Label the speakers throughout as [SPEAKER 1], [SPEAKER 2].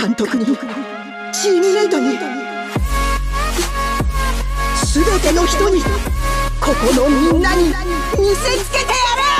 [SPEAKER 1] 監督に。チームメイトに。全ての人に。ここのみんなに見せつけてやる。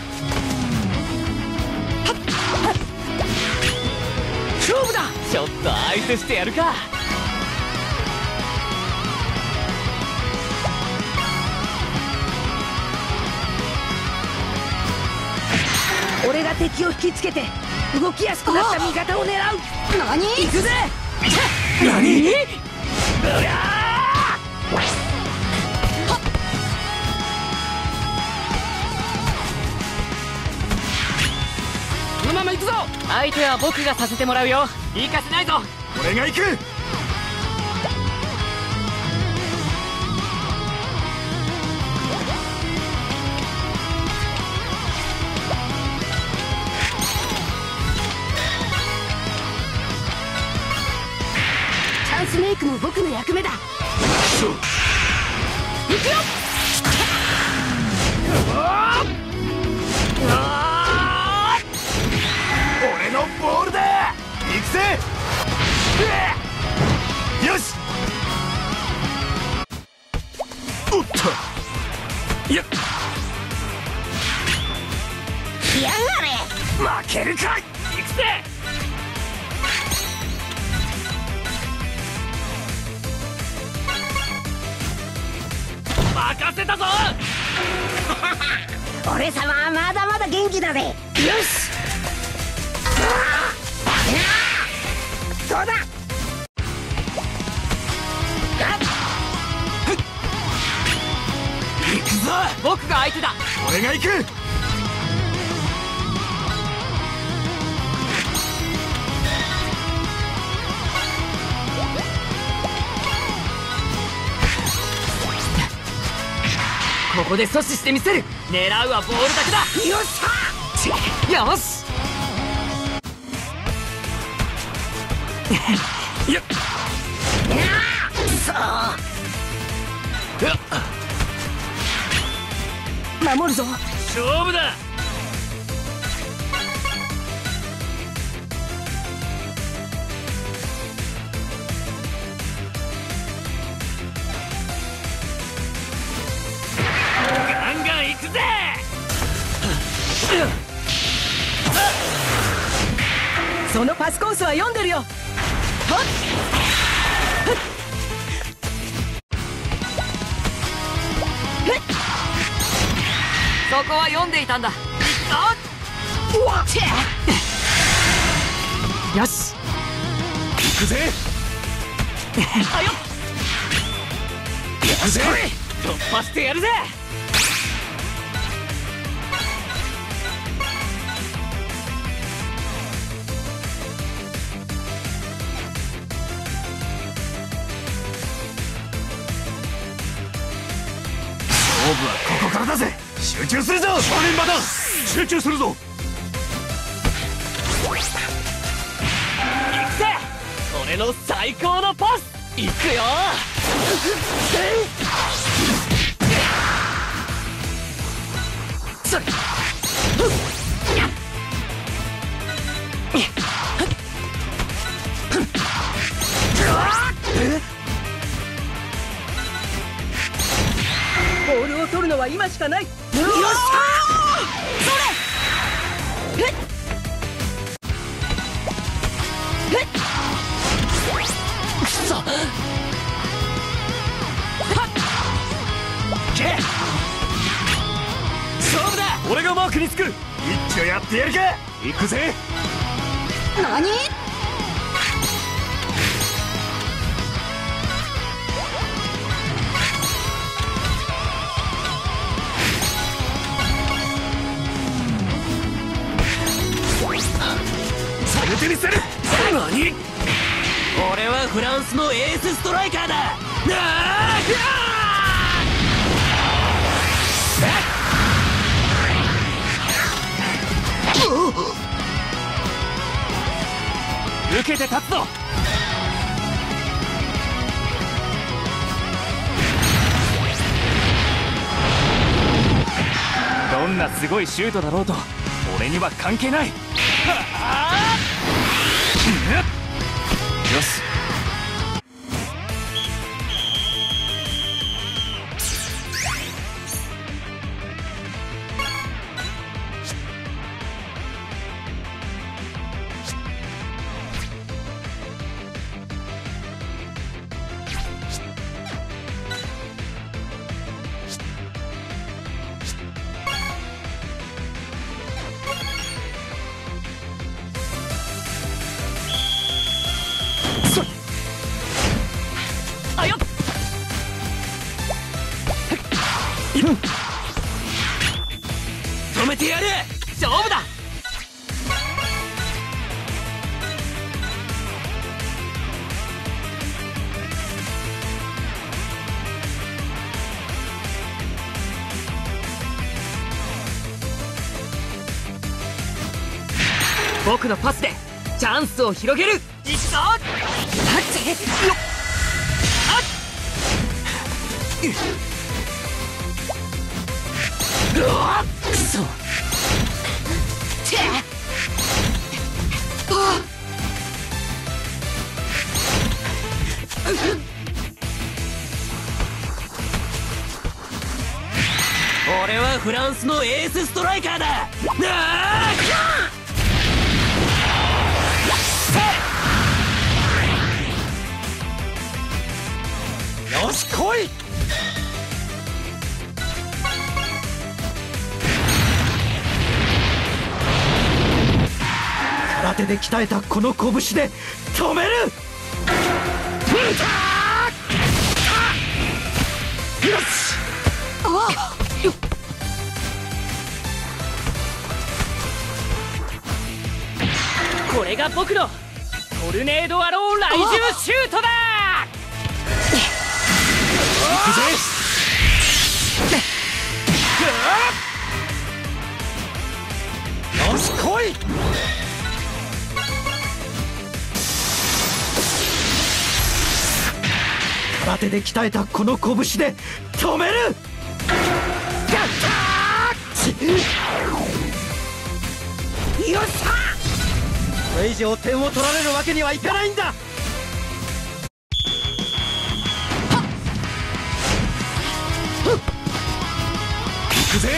[SPEAKER 2] ちょっと相手してやるか。
[SPEAKER 1] 俺が敵を引きつけて動きやすくなった味方を狙う。何？行くぜ。
[SPEAKER 2] 何？このまま行くぞ。相手は僕がさせてもらうよ行かせないぞ。
[SPEAKER 3] 俺が行く。
[SPEAKER 1] スメイクも僕の役目だ。行くよ
[SPEAKER 3] だ行く
[SPEAKER 2] ぞ僕が相手だ。
[SPEAKER 3] 俺が行く。
[SPEAKER 2] ここで阻止してみせる。狙うはボールだけだ。
[SPEAKER 1] よっし
[SPEAKER 2] ゃよし
[SPEAKER 3] よっ
[SPEAKER 1] そう守るぞ。
[SPEAKER 3] 勝負だ。
[SPEAKER 1] そのパスコースは読んでるよ
[SPEAKER 2] そこは読んでいたんだ。よし。
[SPEAKER 3] 行くぜ。
[SPEAKER 2] あよ
[SPEAKER 3] 行くぜ。
[SPEAKER 2] 突破してやるぜ
[SPEAKER 3] 集中するぞ！正念場だ集中するぞ！行
[SPEAKER 2] くぜ！俺の最高のパス！行くよ！
[SPEAKER 4] ボールを取るのは今しかない
[SPEAKER 5] 俺がマークにつく。一挙やってやるか。行くぜ。
[SPEAKER 3] 何？
[SPEAKER 5] それでみせる。何？
[SPEAKER 2] 俺はフランスのエースストライカーだ。あ
[SPEAKER 5] 受けて立つぞ。どんなすごいシュートだろうと俺には関係ない。よし
[SPEAKER 2] 僕のパスでチャンスを広げる。いくぞ！よっ！うわっ！くそ！て俺はフランスのエースストライカーだ！あ
[SPEAKER 5] よし来い。空手で鍛えたこの拳で止める。よしあっ。
[SPEAKER 2] これが僕のトルネードアロー来獣シュートだ。
[SPEAKER 5] 行くぜ。よし来い。空手で鍛えたこの拳で止める。よっしゃ！これ以上点を取られるわけにはいかないんだ。ぜ。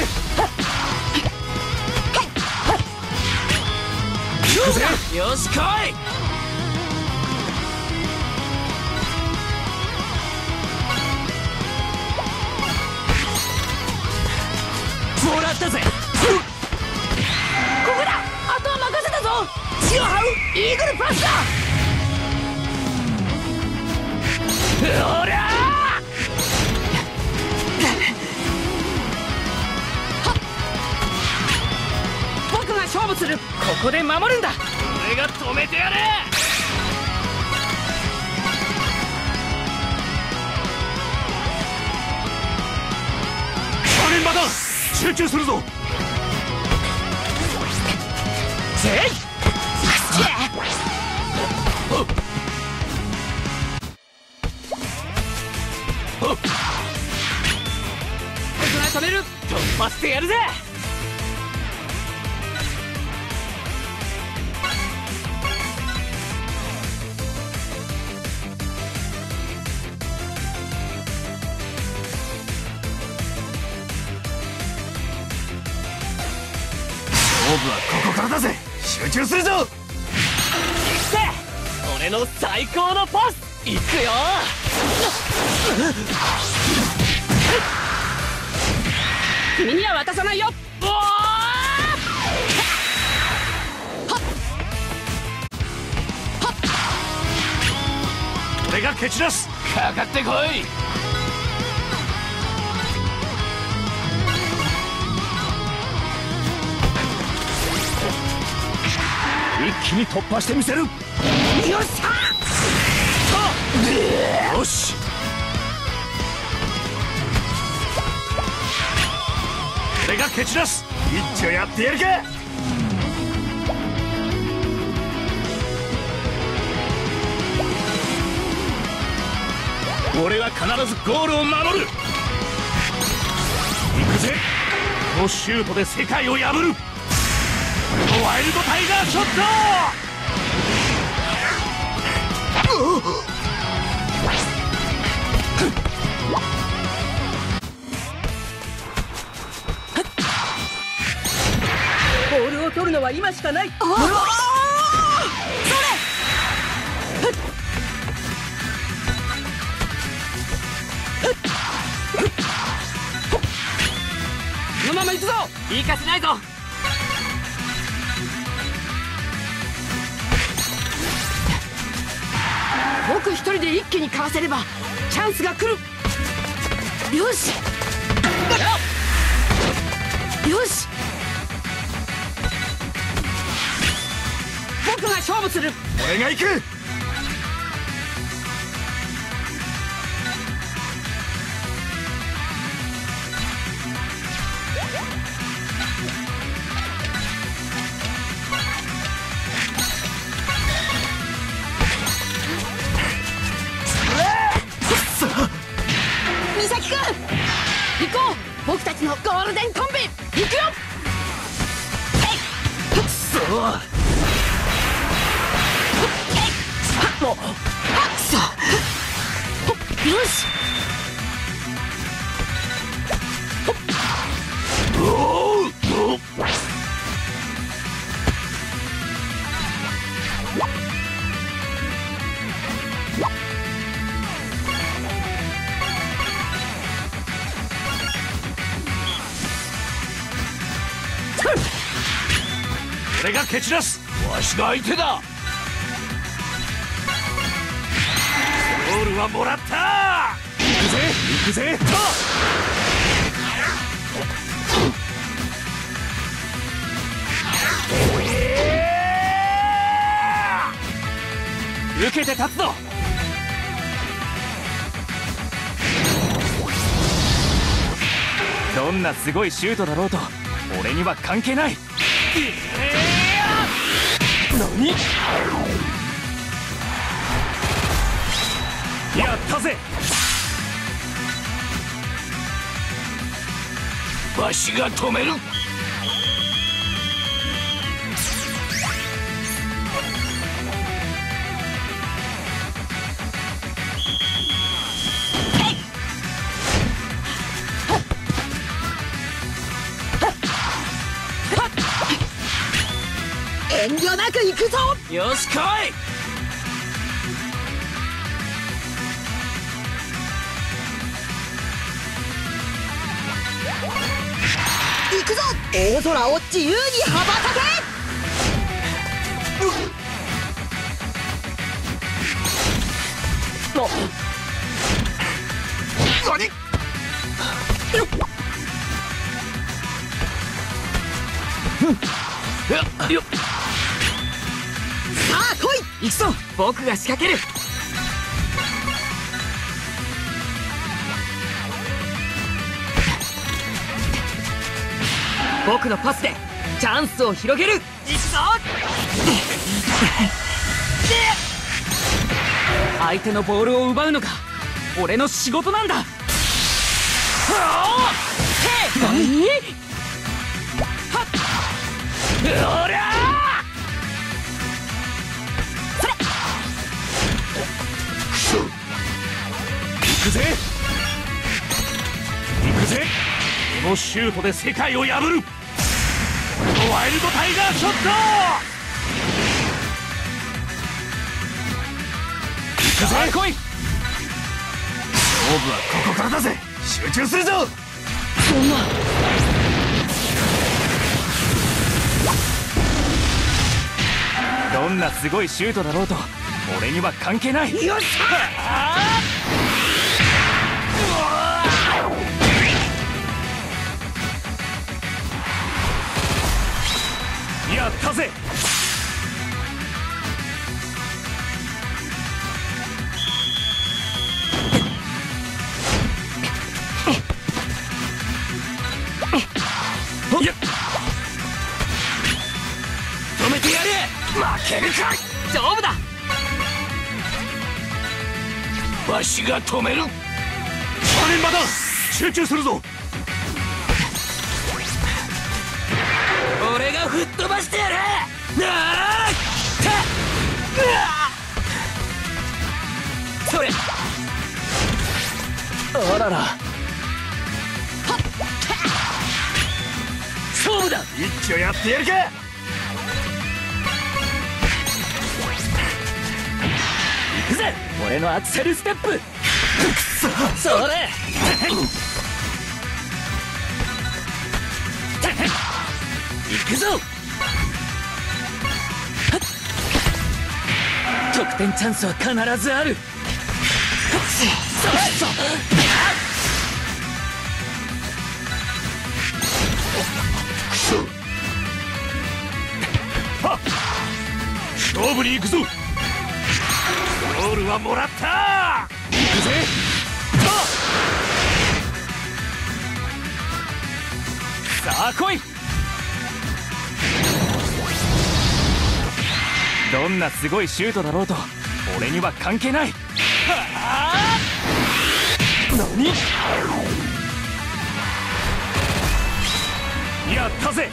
[SPEAKER 5] 行くぜ。
[SPEAKER 2] よし来い。もらったぜ。ここだ。あとは任せたぞ。血を這う。イーグルパスだおりここで守るんだ。俺が止めてやる
[SPEAKER 5] 正面場だ集中するぞ。
[SPEAKER 2] せい。止める突破してやるぜ
[SPEAKER 3] するぞ！
[SPEAKER 2] 行って俺の最高のパス！行くよ！
[SPEAKER 1] 君には渡さないよ！
[SPEAKER 2] おー！
[SPEAKER 3] 俺が蹴散らす！
[SPEAKER 2] かかってこい
[SPEAKER 3] 一気に突破してみせる。よっしゃ！よし。俺が蹴散らす。一丁やってやるか！俺は必ずゴールを守る。行くぜ。このシュートで世界を破るワイルドタイガーショッ
[SPEAKER 4] ボールを取るのは今しかない。
[SPEAKER 2] このまま行くぞ。行かせないぞ
[SPEAKER 1] 僕一人で一気にかわせればチャンスが来る。よし。よし。僕が勝負する。
[SPEAKER 3] 俺が行く。
[SPEAKER 1] のゴールデンコンビいくよ！
[SPEAKER 3] そう
[SPEAKER 1] よし！
[SPEAKER 3] 俺が蹴散らす。わしが相手だ。ゴールはもらった。行くぜ行くぜ。
[SPEAKER 2] 受けて立つぞ。どんなすごいシュートだろうと俺には関係ない。何
[SPEAKER 3] やったぜ！わしが止める！
[SPEAKER 1] なく行くぞ。
[SPEAKER 2] よし来い。
[SPEAKER 1] 行くぞ。大空を自由に羽ばたけ。
[SPEAKER 3] 何？
[SPEAKER 2] よっ
[SPEAKER 1] さあ来い
[SPEAKER 2] 行くぞ。僕が仕掛ける。僕のパスでチャンスを広げる。行くぞ。相手のボールを奪うのが俺の仕事なんだ。何？おり
[SPEAKER 3] くぜ。行くぜ。このシュートで世界を破る。ワイルドタイガーショット。行くぜ。
[SPEAKER 2] 来い。
[SPEAKER 3] 勝負はここからだぜ。集中するぞ。
[SPEAKER 2] そんな？どんなすごいシュートだろうと俺には関係ない。よっし
[SPEAKER 3] ゃやったぜ。止めてやれ。負けるか。
[SPEAKER 2] 勝負だ。
[SPEAKER 3] わしが止める。だ集中するぞ
[SPEAKER 2] 俺が吹っ飛ばしてやる。
[SPEAKER 3] なあ。
[SPEAKER 2] それ。あらら。勝負だ。
[SPEAKER 3] 一挙やってやるか。
[SPEAKER 2] 行くぜ。俺のアクセルステップ。それ行くぞ。得点チャンスは必ずある。それ
[SPEAKER 3] 勝負に行くぞ。ゴールはもらった。行くぜ。
[SPEAKER 2] さあ来い。どんなすごいシュートだろうと俺には関係ない。はあ？何？
[SPEAKER 3] やったぜ。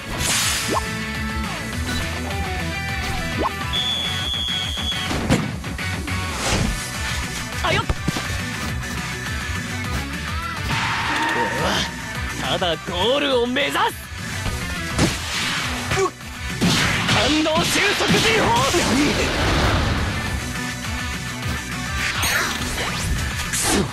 [SPEAKER 2] あよっ。俺はただゴールを目指す感動収束人法くそ。